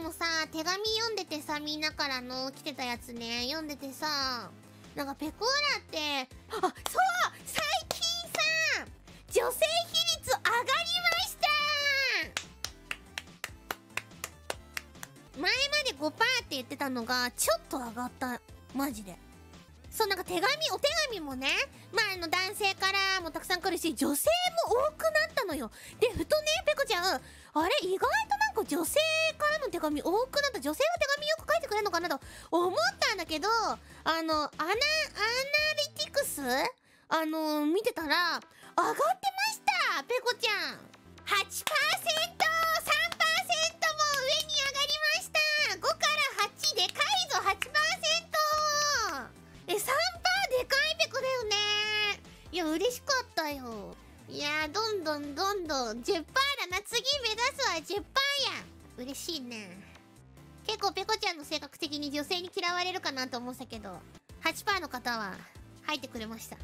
もさ手紙読んでてさみんなからの来てたやつね。読んでてさなんかペコーラってあそう最近さ女性比率上がりました。前まで5%って言ってたのがちょっと上がった。マジで。そうなんか手紙お手紙もねまああの男性からもたくさん来るし女性も多くなったのよ。でふとねペコちゃんあれ意外となんか女性手紙多くなった女性は手紙よく書いてくれるのかなと思ったんだけどあのアナアナリティクス？あの見てたら上がってましたペコちゃん。8%3% も上に上がりました。5から8でかいぞ8%え3%でかいペコだよね。いや嬉しかったよ。いやどんどんどんどん10%だな。次目指すは10%や嬉しいね。結構ペコちゃんの性格的に女性に嫌われるかなと思ったけど8%の方は入ってくれました。